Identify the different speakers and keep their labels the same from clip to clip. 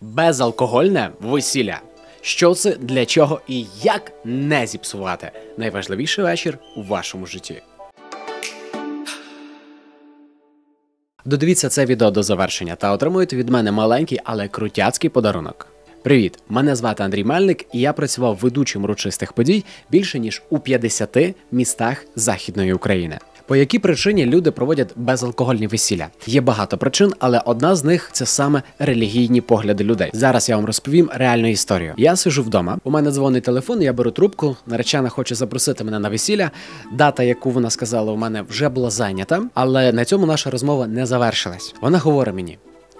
Speaker 1: Безалкогольне весілля. Що це, для чого і як не зіпсувати найважливіший вечір у вашому житті. Додивіться це відео до завершення та отримуєте від мене маленький, але крутяцький подарунок. Привіт! Мене звати Андрій Мельник, і я працював ведучим урочистих подій більше ніж у 50 містах Західної України. По якій причині люди проводять безалкогольні весілля? Є багато причин, але одна з них це саме релігійні погляди людей. Зараз я вам розповім реальну історію. Я сижу вдома. У мене дзвонить телефон. Я беру трубку. Наречена хоче запросити мене на весілля. Дата, яку вона сказала, у мене вже була зайнята, але на цьому наша розмова не завершилась. Вона говорить мені: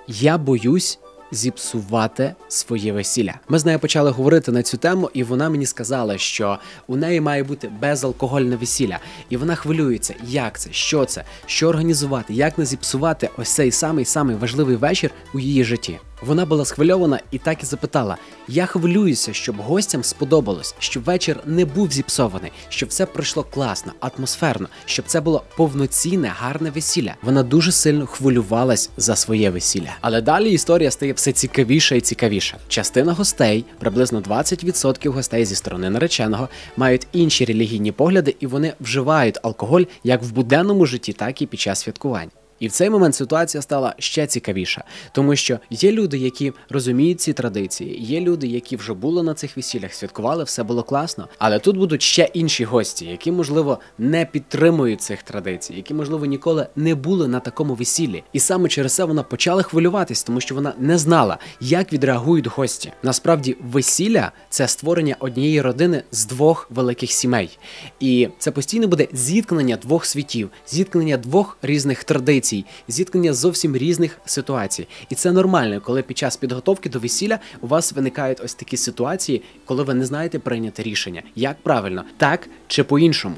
Speaker 1: я боюсь зіпсувати своє весілля. Ми з нею почали говорити на цю тему, і вона мені сказала, що у неї має бути безалкогольне весілля, і вона хвилюється, як це, що це, що організувати, як не зіпсувати ось цей самий самий важливий вечір у її житті. Вона була схвильована і так і запитала: Я хвилююся, щоб гостям сподобалось, щоб вечір не був зіпсований, щоб все пройшло класно, атмосферно, щоб це було повноцінне, гарне весілля. Вона дуже сильно хвилювалась за своє весілля. Але далі історія стає все цікавіша і цікавіша. Частина гостей, приблизно 20% гостей зі сторони нареченого, мають інші релігійні погляди, і вони вживають алкоголь як в буденному житті, так і під час святкувань. І в цей момент ситуація стала ще цікавіша, тому що є люди, які розуміють ці традиції, є люди, які вже були на цих весіллях, святкували, все було класно. Але тут будуть ще інші гості, які, можливо, не підтримують цих традицій, які, можливо, ніколи не були на такому весіллі. І саме через це вона почала хвилюватись, тому що вона не знала, як відреагують гості. Насправді, весілля це створення однієї родини з двох великих сімей, і це постійно буде зіткнення двох світів, зіткнення двох різних традицій емоцій, зіткнення зовсім різних ситуацій. І це нормально, коли під час підготовки до весілля у вас виникають ось такі ситуації, коли ви не знаєте прийняти рішення, як правильно, так чи по-іншому.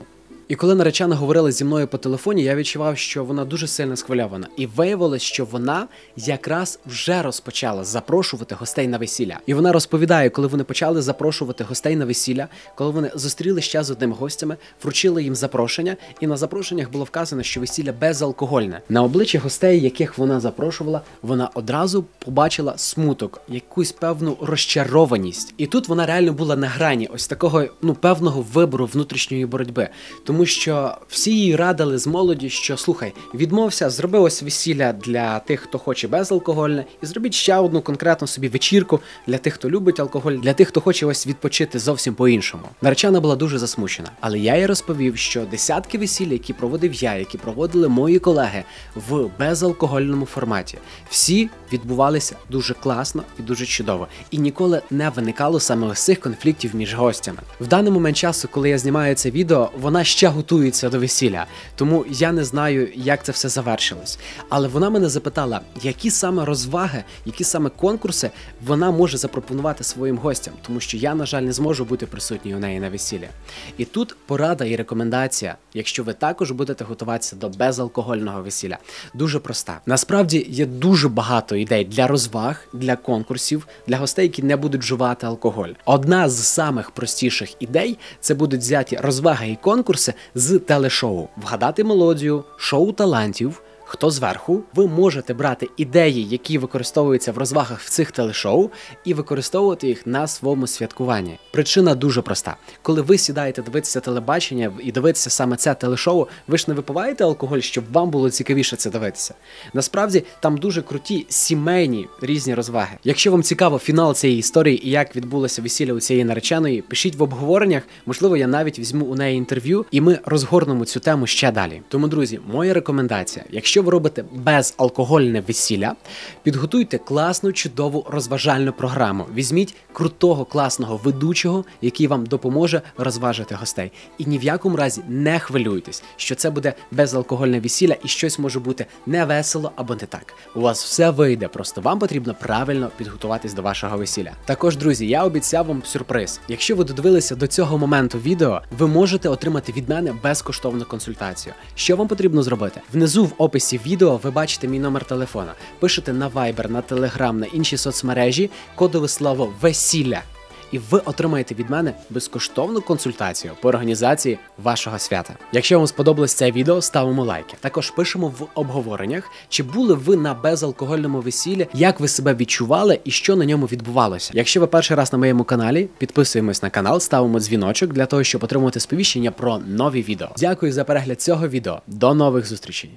Speaker 1: І коли наречена говорила зі мною по телефоні, я відчував, що вона дуже сильно схвильована. І виявилось, що вона якраз вже розпочала запрошувати гостей на весілля. І вона розповідає, коли вони почали запрошувати гостей на весілля, коли вони зустріли ще з одним гостями, вручили їм запрошення, і на запрошеннях було вказано, що весілля безалкогольне. На обличчі гостей, яких вона запрошувала, вона одразу побачила смуток, якусь певну розчарованість. І тут вона реально була на грані ось такого ну певного вибору внутрішньої боротьби. Тому тому що всі їй радили з молоді, що слухай, відмовся, зроби ось весілля для тих, хто хоче безалкогольне, і зробіть ще одну конкретну собі вечірку для тих, хто любить алкоголь, для тих, хто хоче ось відпочити зовсім по-іншому. Наречена була дуже засмучена, але я їй розповів, що десятки весіль, які проводив я, які проводили мої колеги в безалкогольному форматі, всі відбувалися дуже класно і дуже чудово, і ніколи не виникало саме ось цих конфліктів між гостями. В даний момент часу, коли я знімаю це відео, вона ще готується до весілля, тому я не знаю, як це все завершилось. Але вона мене запитала, які саме розваги, які саме конкурси вона може запропонувати своїм гостям, тому що я, на жаль, не зможу бути присутній у неї на весіллі. І тут порада і рекомендація, якщо ви також будете готуватися до безалкогольного весілля, дуже проста. Насправді є дуже багато ідей для розваг, для конкурсів, для гостей, які не будуть вживати алкоголь. Одна з самих простіших ідей це будуть взяті розваги і конкурси з телешоу, вгадати мелодію, шоу талантів. Хто зверху, ви можете брати ідеї, які використовуються в розвагах в цих телешоу, і використовувати їх на своєму святкуванні. Причина дуже проста: коли ви сідаєте дивитися телебачення і дивитися саме це телешоу, ви ж не випиваєте алкоголь, щоб вам було цікавіше це дивитися. Насправді там дуже круті сімейні різні розваги. Якщо вам цікаво фінал цієї історії і як відбулося весілля у цієї нареченої, пишіть в обговореннях. Можливо, я навіть візьму у неї інтерв'ю, і ми розгорнемо цю тему ще далі. Тому, друзі, моя рекомендація: якщо Якщо ви робите безалкогольне весілля, підготуйте класну, чудову розважальну програму. Візьміть крутого, класного ведучого, який вам допоможе розважити гостей. І ні в якому разі не хвилюйтесь, що це буде безалкогольне весілля і щось може бути не весело або не так. У вас все вийде, просто вам потрібно правильно підготуватись до вашого весілля. Також, друзі, я обіцяв вам сюрприз. Якщо ви додивилися до цього моменту відео, ви можете отримати від мене безкоштовну консультацію. Що вам потрібно зробити? Внизу в описі описі відео ви бачите мій номер телефона. Пишете на Viber, на Telegram, на інші соцмережі, кодове слово весілля. і ви отримаєте від мене безкоштовну консультацію по організації вашого свята. Якщо вам сподобалось це відео, ставимо лайки. Також пишемо в обговореннях, чи були ви на безалкогольному весіллі, як ви себе відчували і що на ньому відбувалося. Якщо ви перший раз на моєму каналі, підписуємось на канал, ставимо дзвіночок для того, щоб отримувати сповіщення про нові відео. Дякую за перегляд цього відео. До нових зустрічей.